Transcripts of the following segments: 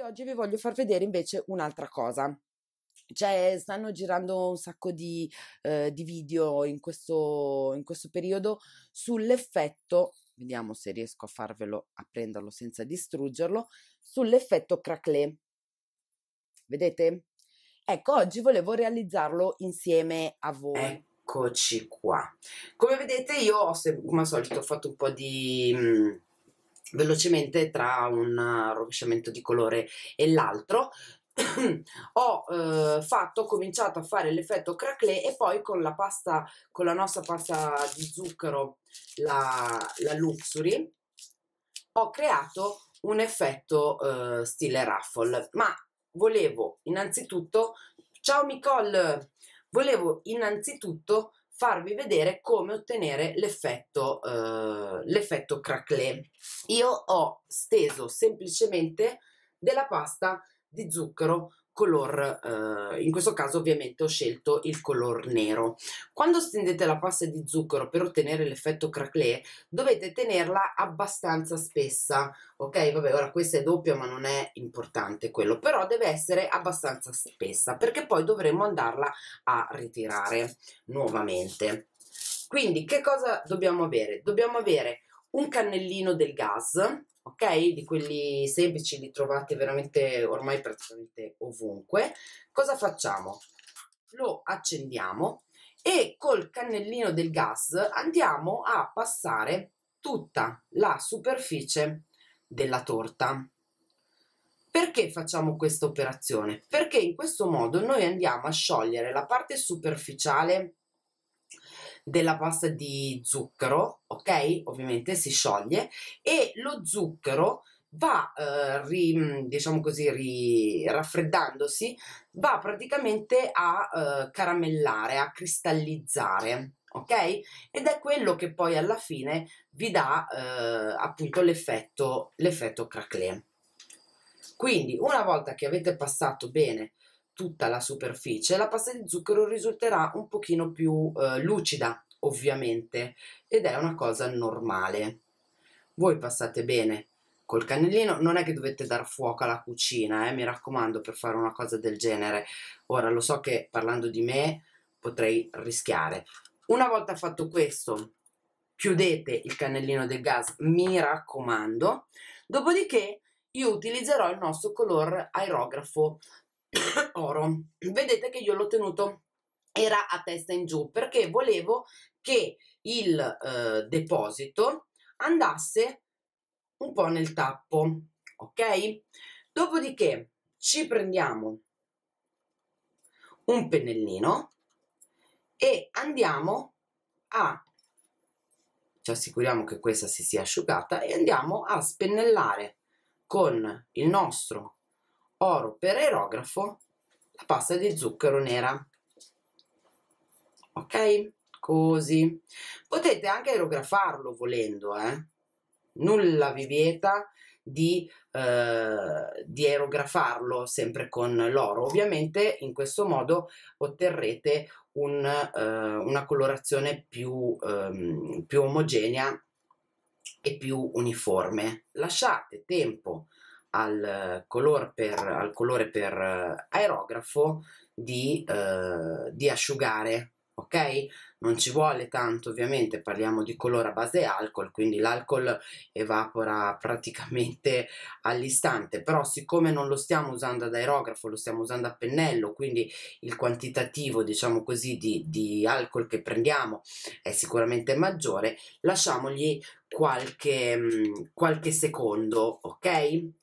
oggi vi voglio far vedere invece un'altra cosa. Cioè, stanno girando un sacco di, eh, di video in questo, in questo periodo sull'effetto, vediamo se riesco a farvelo, a prenderlo senza distruggerlo, sull'effetto craquelé. Vedete? Ecco, oggi volevo realizzarlo insieme a voi. Eccoci qua. Come vedete io ho, come al solito, ho fatto un po' di... Mh, mm, velocemente tra un rovesciamento di colore e l'altro. Ho eh, fatto, ho cominciato a fare l'effetto craquelé e poi con la pasta, con la nostra pasta di zucchero, la, la Luxury, ho creato un effetto eh, stile raffle, ma volevo innanzitutto, ciao Nicole, volevo innanzitutto farvi vedere come ottenere l'effetto uh, l'effetto craquelé. Io ho steso semplicemente della pasta di zucchero color, eh, in questo caso ovviamente ho scelto il color nero. Quando stendete la pasta di zucchero per ottenere l'effetto craquelé dovete tenerla abbastanza spessa, ok? Vabbè, ora questa è doppia ma non è importante quello, però deve essere abbastanza spessa perché poi dovremo andarla a ritirare nuovamente. Quindi che cosa dobbiamo avere? Dobbiamo avere un cannellino del gas, ok? Di quelli semplici li trovate veramente ormai praticamente ovunque. Cosa facciamo? Lo accendiamo e col cannellino del gas andiamo a passare tutta la superficie della torta. Perché facciamo questa operazione? Perché in questo modo noi andiamo a sciogliere la parte superficiale della pasta di zucchero, ok? Ovviamente si scioglie e lo zucchero va, eh, ri, diciamo così, ri, raffreddandosi, va praticamente a eh, caramellare, a cristallizzare, ok? Ed è quello che poi alla fine vi dà eh, appunto l'effetto, l'effetto craquelé. Quindi una volta che avete passato bene tutta la superficie, la pasta di zucchero risulterà un pochino più eh, lucida, ovviamente, ed è una cosa normale. Voi passate bene col cannellino, non è che dovete dar fuoco alla cucina, eh, mi raccomando, per fare una cosa del genere. Ora, lo so che parlando di me potrei rischiare. Una volta fatto questo, chiudete il cannellino del gas, mi raccomando. Dopodiché io utilizzerò il nostro color aerografo oro. Vedete che io l'ho tenuto era a testa in giù perché volevo che il eh, deposito andasse un po' nel tappo, ok? Dopodiché ci prendiamo un pennellino e andiamo a ci assicuriamo che questa si sia asciugata e andiamo a spennellare con il nostro oro per aerografo la pasta di zucchero nera. Ok? Così. Potete anche aerografarlo volendo eh. Nulla vi vieta di, eh, di aerografarlo sempre con l'oro. Ovviamente in questo modo otterrete un, eh, una colorazione più, ehm, più omogenea e più uniforme. Lasciate tempo al, color per, al colore per eh, aerografo di, eh, di asciugare ok? Non ci vuole tanto ovviamente, parliamo di colore a base alcol, quindi l'alcol evapora praticamente all'istante, però siccome non lo stiamo usando ad aerografo, lo stiamo usando a pennello, quindi il quantitativo diciamo così di, di alcol che prendiamo è sicuramente maggiore, lasciamogli qualche, mm, qualche secondo, ok?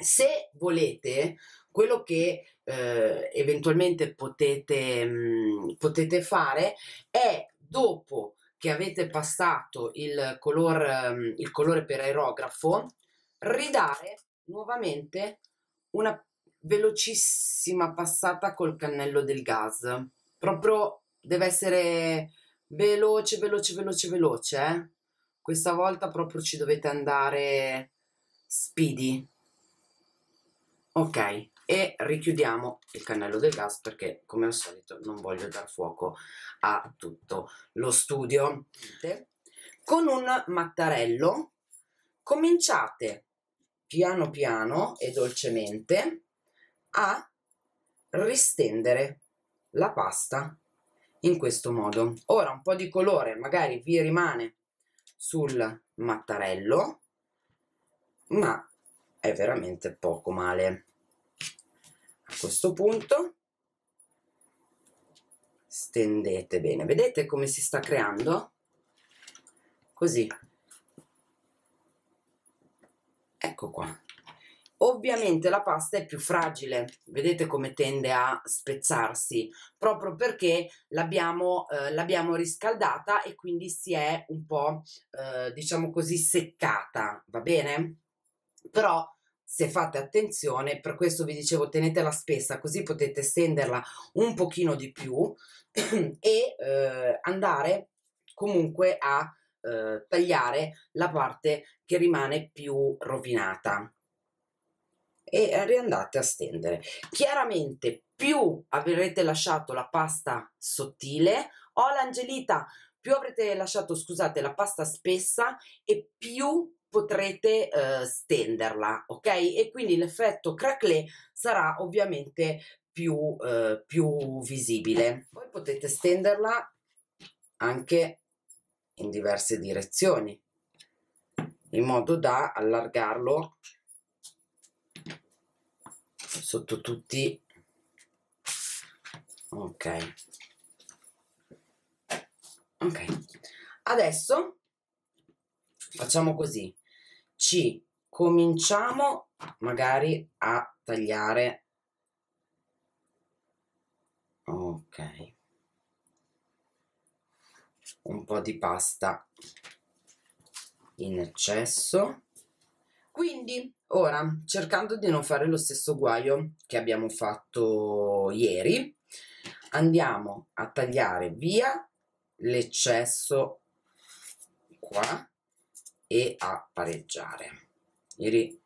Se volete, quello che eh, eventualmente potete, mh, mm, potete fare è dopo che avete passato il, color, um, il colore per aerografo, ridare nuovamente una velocissima passata col cannello del gas. Proprio deve essere veloce, veloce, veloce, veloce. Eh? Questa volta proprio ci dovete andare speedy. Ok, e richiudiamo il cannello del gas perché come al solito non voglio dar fuoco a tutto lo studio. Con un mattarello cominciate piano piano e dolcemente a ristendere la pasta in questo modo. Ora un po' di colore magari vi rimane sul mattarello, ma è veramente poco male. A questo punto stendete bene. Vedete come si sta creando? Così. Ecco qua. Ovviamente la pasta è più fragile, vedete come tende a spezzarsi, proprio perché l'abbiamo eh, riscaldata e quindi si è un po', eh, diciamo così, seccata, va bene? Però se fate attenzione, per questo vi dicevo tenetela spessa, così potete stenderla un pochino di più e eh, andare comunque a eh, tagliare la parte che rimane più rovinata e riandate a stendere. Chiaramente più avrete lasciato la pasta sottile o oh, l'angelita, più avrete lasciato, scusate, la pasta spessa e più potrete eh, stenderla, ok? E quindi l'effetto craquelé sarà ovviamente più, eh, più visibile. Poi potete stenderla anche in diverse direzioni in modo da allargarlo sotto tutti ok ok adesso facciamo così ci cominciamo magari a tagliare. Ok. Un po' di pasta in eccesso. Quindi ora cercando di non fare lo stesso guaio che abbiamo fatto ieri andiamo a tagliare via l'eccesso qua e a pareggiare. Ieri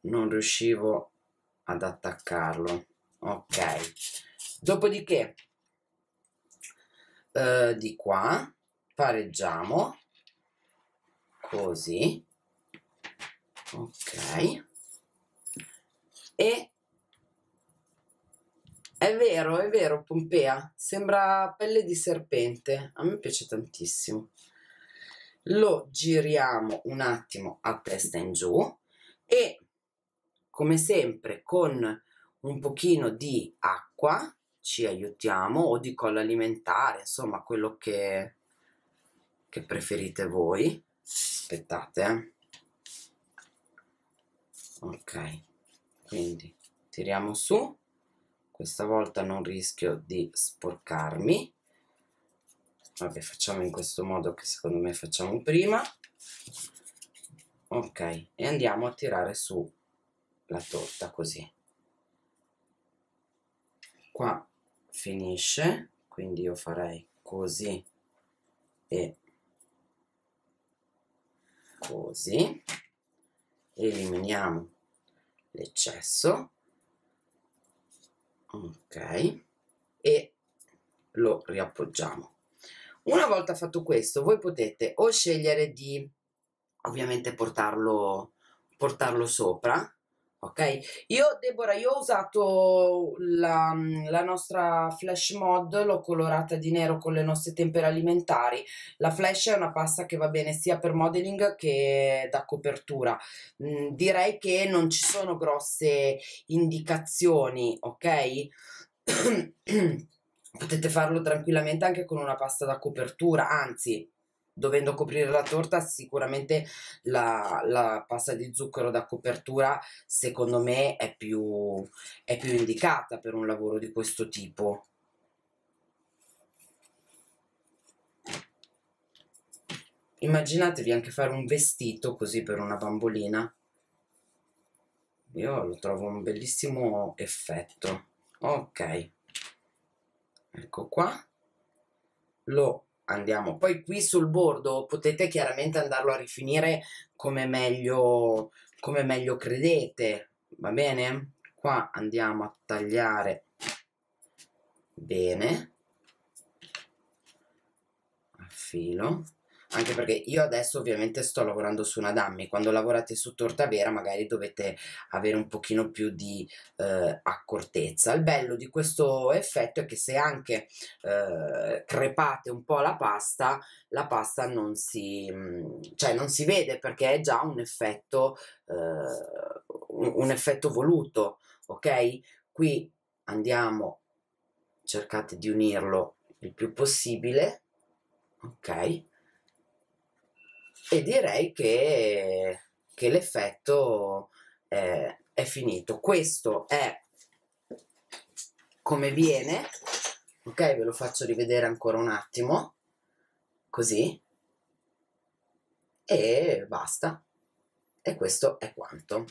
non riuscivo ad attaccarlo. Ok. Dopodiché eh, di qua pareggiamo così. Ok. E è vero è vero Pompea sembra pelle di serpente. A me piace tantissimo lo giriamo un attimo a testa in giù e come sempre con un pochino di acqua ci aiutiamo o di colla alimentare insomma quello che, che preferite voi. Aspettate eh. Ok quindi tiriamo su. Questa volta non rischio di sporcarmi vabbè facciamo in questo modo che secondo me facciamo prima. Ok e andiamo a tirare su la torta così. Qua finisce quindi io farei così e così. Eliminiamo l'eccesso. Ok e lo riappoggiamo una volta fatto questo voi potete o scegliere di ovviamente portarlo portarlo sopra ok? Io Deborah io ho usato la, la, nostra flash mod l'ho colorata di nero con le nostre tempere alimentari. La flash è una pasta che va bene sia per modeling che da copertura. Mm, direi che non ci sono grosse indicazioni ok potete farlo tranquillamente anche con una pasta da copertura anzi dovendo coprire la torta sicuramente la, la, pasta di zucchero da copertura secondo me è più, è più indicata per un lavoro di questo tipo. Immaginatevi anche fare un vestito così per una bambolina. Io lo trovo un bellissimo effetto. Ok ecco qua lo andiamo. Poi qui sul bordo potete chiaramente andarlo a rifinire come meglio, come meglio credete, va bene? Qua andiamo a tagliare bene a filo. Anche perché io adesso ovviamente sto lavorando su una dummy, quando lavorate su torta vera magari dovete avere un pochino più di eh, accortezza. Il bello di questo effetto è che se anche eh, crepate un po' la pasta, la pasta non si, mm, cioè non si vede perché è già un effetto, eh, un effetto voluto, ok? Qui andiamo, cercate di unirlo il più possibile, ok? E direi che, che l'effetto è, è finito. Questo è come viene, ok? Ve lo faccio rivedere ancora un attimo, così, e basta. E questo è quanto.